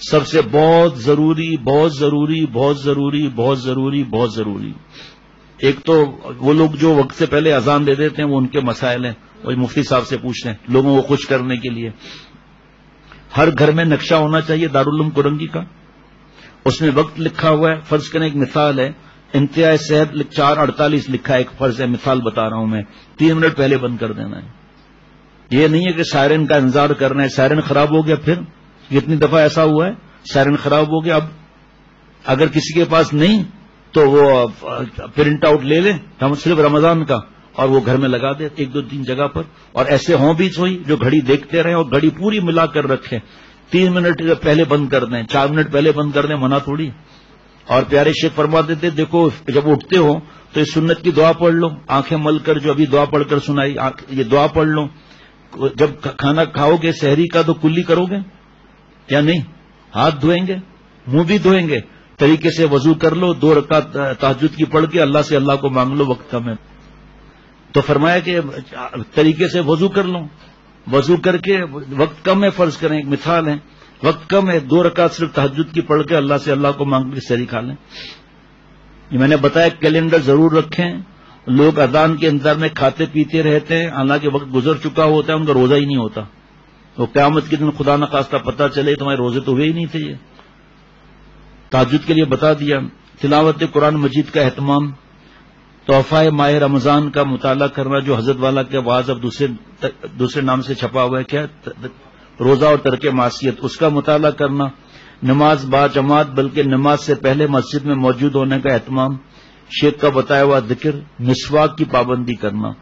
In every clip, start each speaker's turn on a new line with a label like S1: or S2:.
S1: सबसे बहुत ज़रूरी बहुत ज़रूरी बहुत ज़रूरी बहुत ज़रूरी बहुत ज़रूरी। एक तो वो लोग जो वक्त से पहले अजान दे देते हैं, वो उनके मसाइल हैं, वही मुफ्ती साहब से पूछ हैं, लोगों को खुश करने के लिए। हर घर में नक्शा होना चाहिए दारुल्लम कुरंगी का। उसमें वक्त लिखा हुआ है, फ़र्ज़ करें एक मिसाल है। इंतहा सेहत चार अड़तालीस लिखा है, एक फ़र्ज़ है, मिसाल बता रहा हूँ मैं। तीन मिनट पहले बंद कर देना है। ये नहीं है कि सायरन का इंतज़ार करना है, सायरन खराब हो गया, फिर कितनी दफ़ा ऐसा हुआ है सायरन खराब हो गया, अब अगर किसी के पास नहीं तो वो प्रिंट आउट ले ले, हम सिर्फ़ रमज़ान का, और वो घर में लगा दे एक दो तीन जगह पर। और ऐसे हों भी सोई, जो घड़ी देखते रहे और घड़ी पूरी मिलाकर रखें। तीन मिनट पहले बंद कर दें, चार मिनट पहले बंद कर दें, मना थोड़ी। और प्यारे शेख फरमा देते, देखो, जब उठते हो तो इस सुन्नत की दुआ पढ़ लो। आँखें मल कर जो अभी दुआ पढ़कर सुनाई ये दुआ पढ़ लो। जब खाना खाओगे, शहरी का तो कुल्ली करोगे? या नहीं? हाथ धोएँगे, मुँह भी धोएँगे। तरीके से वज़ू कर लो, दो रकात ताजुद की पढ़ के अल्लाह से अल्लाह को मांग लो वक्त कम है। तो फरमाया कि तरीके से वज़ू कर लो। वज़ू करके, वक्त कम है, फ़र्ज़ करें, एक मिसाल है। वक्त कम है, दो रकात सिर्फ़ तहजद की पढ़ के अल्लाह से अल्लाह को मांग के सरी खा लें। ये मैंने बताया, कैलेंडर ज़रूर रखें। लोग अदान के अंदर में खाते पीते रहते हैं, हालाँकि वक्त गुजर चुका होता है, उनका रोजा ही नहीं होता। तो क्यामत के दिन खुदा न खास्ता पता चले, तुम्हारे रोज़े तो हुए ही नहीं थे ये। ताजुद के लिए बता दिया। तिलावत कुरान मजीद का अहतमाम तोहफा माह रमज़ान का मुताला करना जो हज़रत वाला के वाज अब दूसरे दूसरे नाम से छपा हुआ है। क्या रोजा और तरक मासीत उसका मुताला करना। नमाज़ बाजमात बल्कि नमाज़ से पहले मस्जिद में मौजूद होने का एहतमाम। शेख का बताया हुआ ज़िक्र, मिसवाक की पाबंदी करना।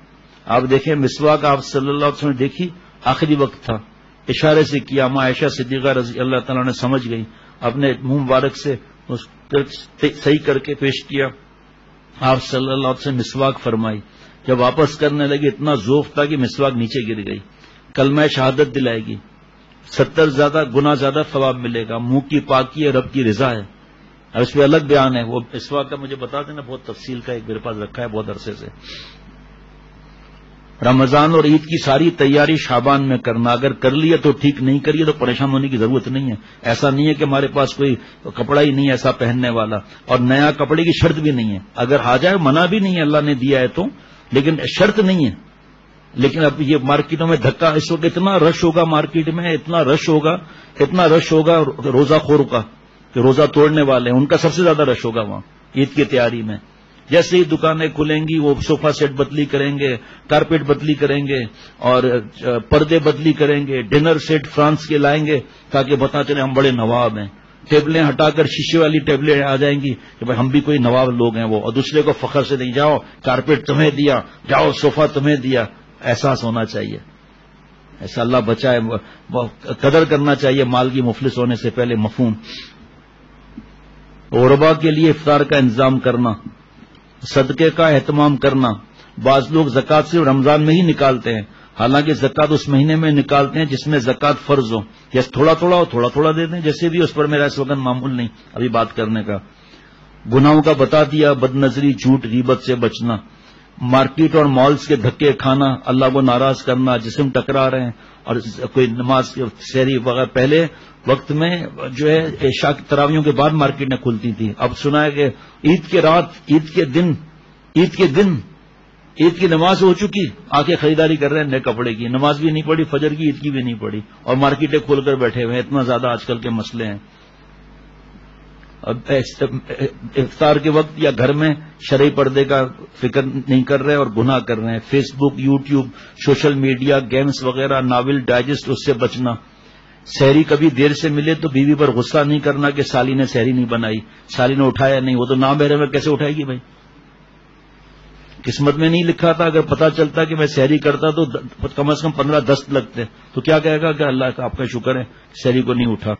S1: आप देखें, मिसवाक आप सल्लल्लाहु देखी, आखिरी वक्त था। इशारे से किया, माँ ऐशा सिद्दीका रज़ी अल्लाह तला ने समझ गई। अपने मुँह मुबारक से उस सही करके पेश किया। आप अलैहि वसल्लम मिसवाक फरमाई। जब वापस करने लगे, इतना जोफ था कि मिसवाक नीचे गिर गई। कल मैं शहादत दिलाएगी। सत्तर ज़्यादा गुना ज़्यादा सवाब मिलेगा। मुँह की पाकी है, रब की रिजा है। अब इस पर अलग बयान है। वो इस वक्त का मुझे बता देना, बहुत तफसील का एक मेरे पास रखा है, बहुत अरसे से। रमज़ान और ईद की सारी तैयारी शाबान में करना, अगर कर लिया तो ठीक, नहीं करिए तो परेशान होने की ज़रूरत नहीं है। ऐसा नहीं है कि हमारे पास कोई कपड़ा ही नहीं है ऐसा पहनने वाला, और नया कपड़े की शर्त भी नहीं है। अगर आ जाए, मना भी नहीं है, अल्लाह ने दिया है तो लेकिन शर्त नहीं है। लेकिन अब ये मार्केटों में धक्का, इस वक्त इतना रश होगा मार्केट में, इतना रश होगा, इतना रश होगा रोजा खोर का रोजा तोड़ने वाले उनका सबसे ज़्यादा रश होगा वहाँ, ईद की तैयारी में। जैसे ही दुकानें खुलेंगी, वो सोफा सेट बदली करेंगे, कारपेट बदली करेंगे, और पर्दे बदली करेंगे, डिनर सेट फ्रांस के लाएँगे, ताकि पता चले हम बड़े नवाब हैं। टेबलें हटाकर शीशे वाली टेबलें आ जाएँगी कि भाई हम भी कोई नवाब लोग हैं वो, और दूसरे को फखर से नहीं, जाओ, कारपेट तुम्हें दिया, जाओ, सोफा तुम्हें दिया। एहसास होना चाहिए। ऐसा अल्लाह बचाए कदर करना चाहिए माल की मुफलिस होने से पहले मफहूम। औरबा के लिए इफ्तार का इंतज़ाम करना। सदक़े का एहतमाम करना। बाज लोग जक़ात सिर्फ़ रमज़ान में ही निकालते हैं। हालाँकि जक़ात उस महीने में निकालते हैं जिसमें जक़ात फ़र्ज़ हो। या थोड़ा थोड़ा हो, थोड़ा थोड़ा दे दें, जैसे भी उस पर मेरा इस वक्त मामूल नहीं, अभी बात करने का। गुनाहों का बता दिया, बदनजरी, झूठ रीबत से बचना। मार्केट और मॉल्स के धक्के खाना, अल्लाह को नाराज़ करना, जिसम टकरा रहे हैं, और कोई नमाज़, शहरी वगैरह पहले वक्त में जो है ऐशा की तरावियों के बाद मार्केट मार्केटें खुलती थी। अब सुना है कि ईद के रात, ईद के दिन, ईद के दिन, ईद की नमाज़ हो चुकी आके खरीदारी कर रहे हैं, नए कपड़े की। नमाज़ भी नहीं पड़ी फजर की, ईद की भी नहीं पड़ी और मार्केटें खोलकर बैठे हुए हैं, इतना ज़्यादा आजकल के मसले हैं। अब इफ्तार के वक्त या घर में शरय पर्दे का फ़िक्र नहीं कर रहे और गुनाह कर रहे हैं। Facebook YouTube social media games वगैरह नावल डाइजेस्ट उससे बचना। शहरी कभी देर से मिले तो बीवी पर गुस्सा नहीं करना कि साली ने शहरी नहीं बनाई। साली ने उठाया नहीं, वो तो ना बहरे में कैसे उठाएगी भाई? किस्मत में नहीं लिखा था, अगर पता चलता कि मैं शहरी करता तो कम से कम पंद्रह दस्त लगते। तो क्या कहेगा कि अल्लाह का आपका शुक्र है शहरी को नहीं उठा।